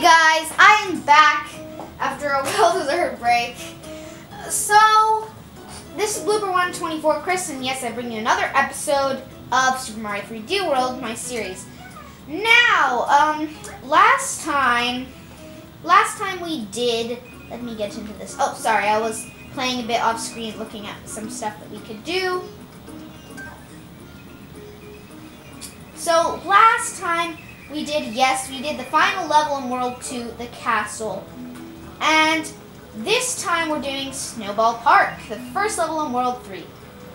Hey guys, I am back after a well-deserved break. So, this is Blooper 124 Chris, and yes, I bring you another episode of Super Mario 3D World, my series. Now, um, last time, last time we did, let me get into this. Oh, sorry, I was playing a bit off screen looking at some stuff that we could do. So, last time we did, yes, we did the final level in World 2, the castle. And this time we're doing Snowball Park, the first level in World 3.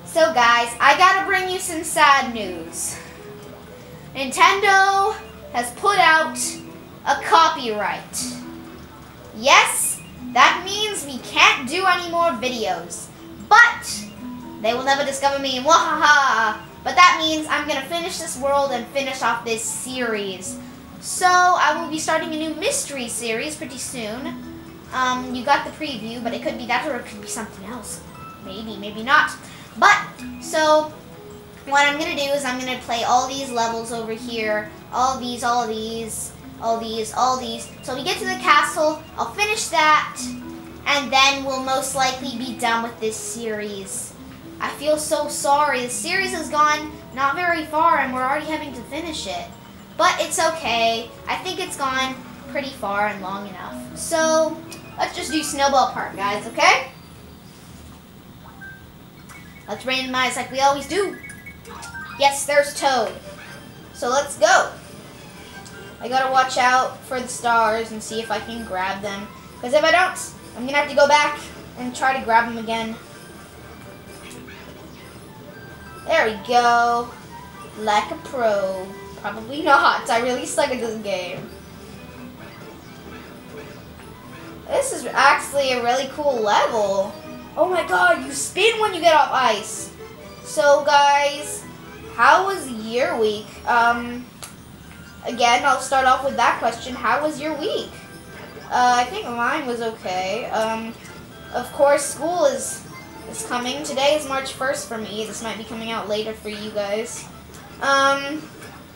So guys, I gotta bring you some sad news. Nintendo has put out a copyright. Yes, that means we can't do any more videos. But they will never discover me, wahaha. But that means I'm gonna finish this world and finish off this series. So I will be starting a new mystery series pretty soon. Um, you got the preview, but it could be that or it could be something else. Maybe, maybe not. But, so, what I'm going to do is I'm going to play all these levels over here. All these, all these, all these, all these. So we get to the castle, I'll finish that, and then we'll most likely be done with this series. I feel so sorry. The series has gone not very far and we're already having to finish it. But it's okay. I think it's gone pretty far and long enough. So, let's just do Snowball Park, guys, okay? Let's randomize like we always do. Yes, there's Toad. So let's go. I gotta watch out for the stars and see if I can grab them. Because if I don't, I'm gonna have to go back and try to grab them again. There we go. Like a pro. Probably not. I really suck at this game. This is actually a really cool level. Oh my god, you spin when you get off ice. So guys, how was your week? Um, again, I'll start off with that question. How was your week? Uh, I think mine was okay. Um, of course, school is is coming. Today is March 1st for me. This might be coming out later for you guys. Um,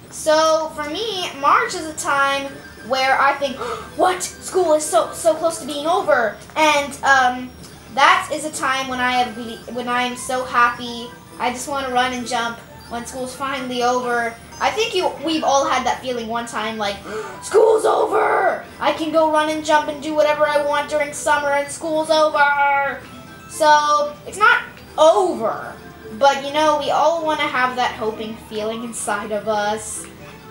so for me, March is a time where I think, what? School is so so close to being over, and um, that is a time when I have when I am so happy. I just want to run and jump when school's finally over. I think you we've all had that feeling one time, like school's over. I can go run and jump and do whatever I want during summer, and school's over. So it's not over, but you know we all want to have that hoping feeling inside of us.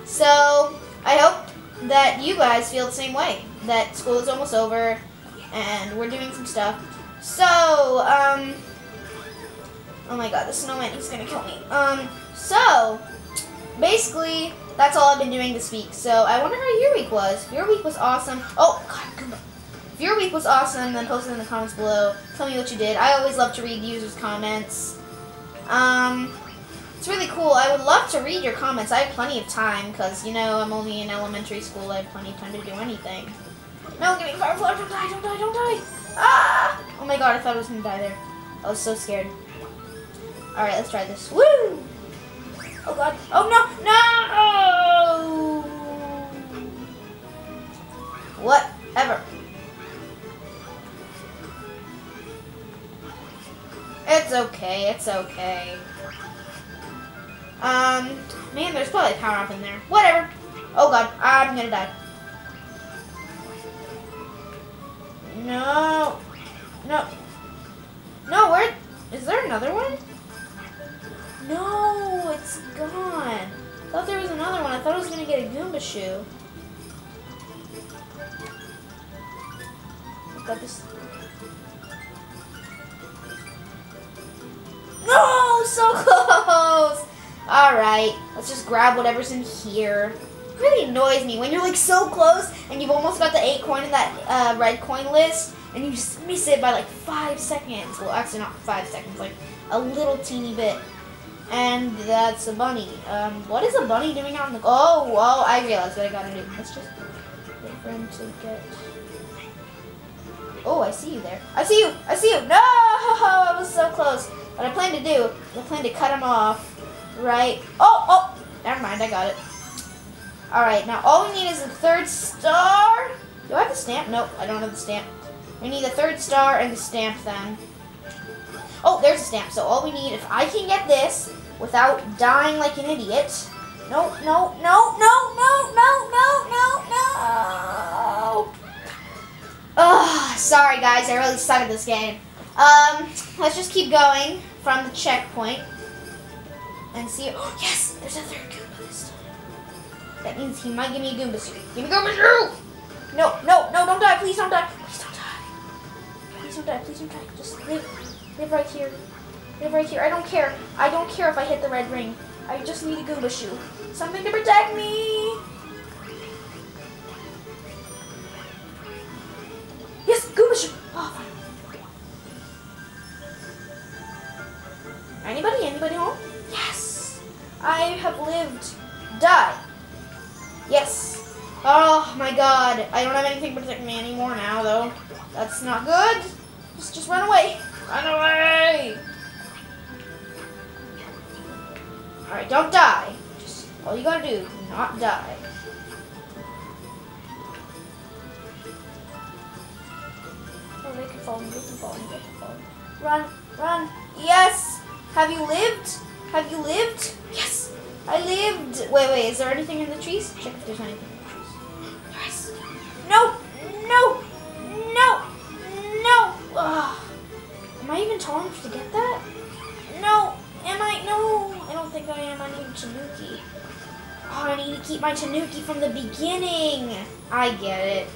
So I hope that you guys feel the same way. That school is almost over and we're doing some stuff. So, um, oh my god, the snowman is gonna kill me. Um, so, basically, that's all I've been doing this week. So, I wonder how your week was. Your week was awesome. Oh, god, If your week was awesome, then post it in the comments below. Tell me what you did. I always love to read users' comments. Um, it's really cool. I would love to read your comments. I have plenty of time because, you know, I'm only in elementary school. I have plenty of time to do anything. No, give me firefly. Don't die, don't die, don't die. Ah! Oh my god, I thought I was going to die there. I was so scared. Alright, let's try this. Woo! Oh god. Oh no! No! Whatever. It's okay, it's okay. Um, man, there's probably a power up in there. Whatever. Oh god, I'm gonna die. No. No. No, where? Is there another one? No, it's gone. I thought there was another one. I thought I was gonna get a Goomba shoe. Got this. No, so close. Alright, let's just grab whatever's in here. It really annoys me when you're like so close and you've almost got the 8 coin in that uh, red coin list and you just miss it by like 5 seconds. Well, actually not 5 seconds, like a little teeny bit. And that's a bunny. Um, what is a bunny doing out in the... Oh, oh, I realized what I gotta do. Let's just wait for him to get... Oh, I see you there. I see you! I see you! No! I was so close. What I plan to do, I plan to cut him off right? Oh, oh, never mind, I got it. All right, now all we need is a third star. Do I have the stamp? Nope, I don't have the stamp. We need a third star and the stamp then. Oh, there's a stamp. So all we need, if I can get this without dying like an idiot. No, no, no, no, no, no, no, no, no. Oh, sorry guys, I really suck at this game. Um, let's just keep going from the checkpoint and see. Oh, yes, there's a third Goomba this time. That means he might give me a Goomba suit. Give me a Goomba suit! No, no, no, don't die. Please don't die. Please don't die. Please don't die. Please don't die. Just live. Live right here. Live right here. I don't care. I don't care if I hit the red ring. I just need a Goomba shoe. Something to protect me. Anybody? Anybody home? Yes! I have lived. Die. Yes. Oh my god. I don't have anything to protect me anymore now, though. That's not good. Just, just run away. Run away! Alright, don't die. Just, all you gotta do, not die. Oh, they can follow me, they can follow me, they can follow me. Run, run. Yes! Have you lived? Have you lived? Yes! I lived! Wait, wait, is there anything in the trees? Check if there's anything in the trees. Yes! No! No! No! No! Ugh. Am I even tall enough to get that? No! Am I? No! I don't think I am. I need a Tanuki. Oh, I need to keep my Tanuki from the beginning. I get it.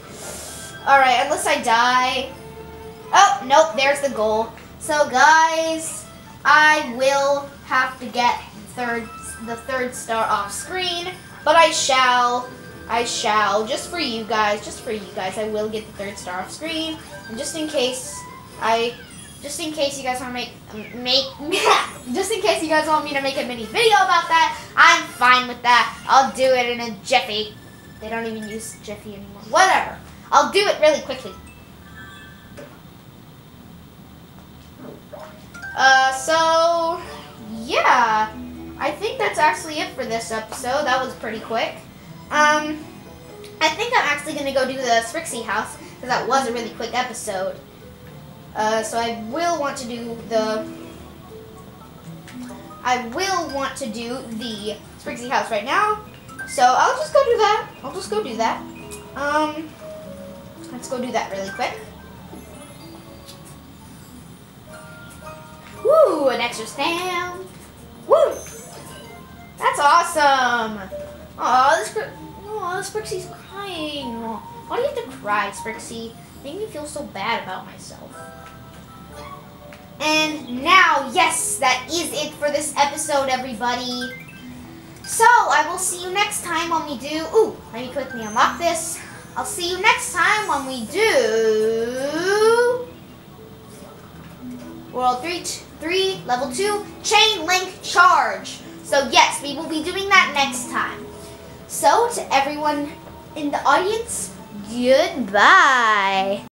Alright, unless I die. Oh, nope, there's the goal. So, guys, I will have to get third the third star off screen, but I shall. I shall, just for you guys, just for you guys, I will get the third star off screen. And just in case I, just in case you guys want to make, make, just in case you guys want me to make a mini video about that, I'm fine with that. I'll do it in a jiffy. They don't even use jiffy anymore. Whatever. I'll do it really quickly. Uh, so, yeah. I think that's actually it for this episode. That was pretty quick. Um, I think I'm actually going to go do the Sprixie house, because that was a really quick episode. Uh, so I will want to do the... I will want to do the Sprixie house right now. So I'll just go do that. I'll just go do that. Um, let's go do that really quick. Woo, an extra stamp. Woo! That's awesome. Oh, this oh, Sprixie's crying. Why do you have to cry, Sprixie? Make me feel so bad about myself. And now, yes, that is it for this episode, everybody. So, I will see you next time when we do... Ooh, let me quickly unlock this. I'll see you next time when we do... World 3, 3 Level 2, Chain Link Charge. So yes, we will be doing that next time. So to everyone in the audience, goodbye.